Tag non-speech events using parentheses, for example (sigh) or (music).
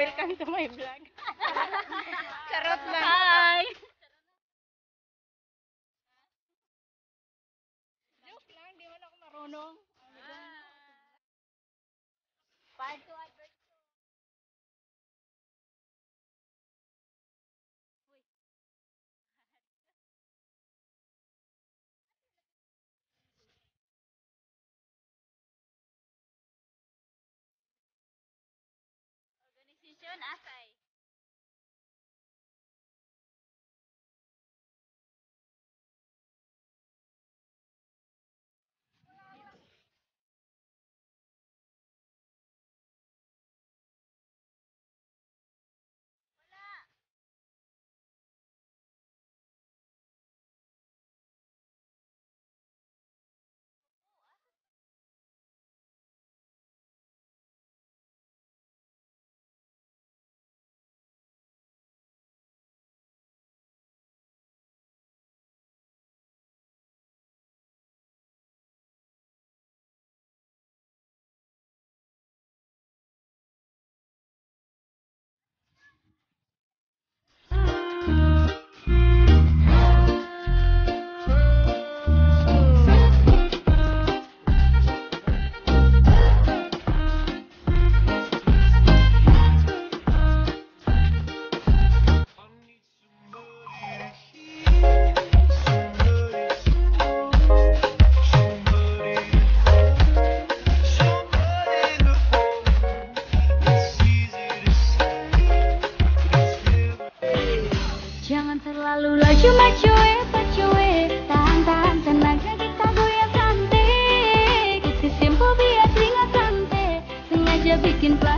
welcome to my vlog. (laughs) Charot lang. Hi! Joke lang, di man ako marunong. Part 2 yun, asa Jangan terlalu laju maju eh pacu eh Tahan-tahan tenaga kita goyang santai. Isi simple biar ringan santai. Sengaja bikin plan